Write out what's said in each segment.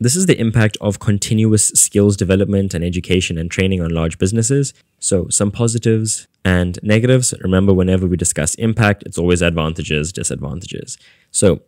This is the impact of continuous skills development and education and training on large businesses. So, some positives and negatives. Remember, whenever we discuss impact, it's always advantages, disadvantages. So,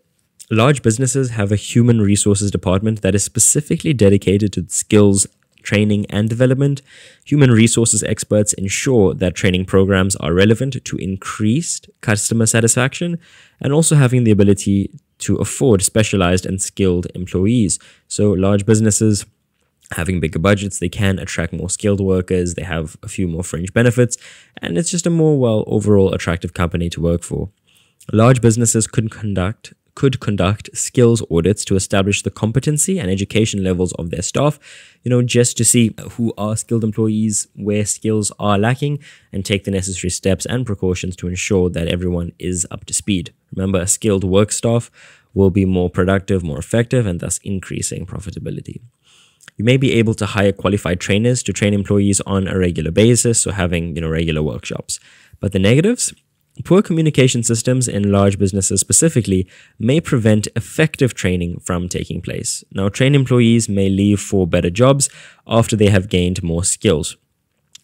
large businesses have a human resources department that is specifically dedicated to skills training and development. Human resources experts ensure that training programs are relevant to increased customer satisfaction and also having the ability to afford specialized and skilled employees. So, large businesses having bigger budgets, they can attract more skilled workers, they have a few more fringe benefits, and it's just a more, well, overall attractive company to work for. Large businesses could conduct could conduct skills audits to establish the competency and education levels of their staff, you know, just to see who are skilled employees, where skills are lacking, and take the necessary steps and precautions to ensure that everyone is up to speed. Remember, a skilled work staff will be more productive, more effective, and thus increasing profitability. You may be able to hire qualified trainers to train employees on a regular basis, so having you know regular workshops. But the negatives, Poor communication systems in large businesses specifically may prevent effective training from taking place. Now, trained employees may leave for better jobs after they have gained more skills.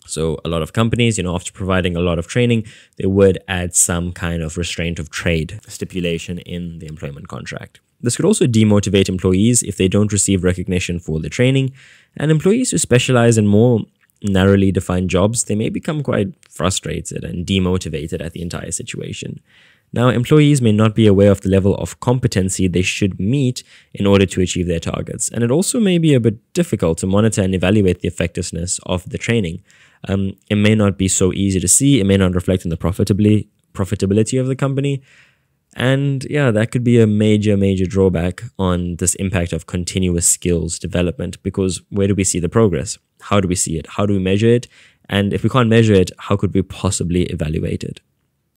So, a lot of companies, you know, after providing a lot of training, they would add some kind of restraint of trade stipulation in the employment contract. This could also demotivate employees if they don't receive recognition for the training, and employees who specialize in more narrowly defined jobs, they may become quite frustrated and demotivated at the entire situation. Now, employees may not be aware of the level of competency they should meet in order to achieve their targets, and it also may be a bit difficult to monitor and evaluate the effectiveness of the training. Um, it may not be so easy to see, it may not reflect on the profitability of the company, and yeah, that could be a major, major drawback on this impact of continuous skills development because where do we see the progress? How do we see it? How do we measure it? And if we can't measure it, how could we possibly evaluate it?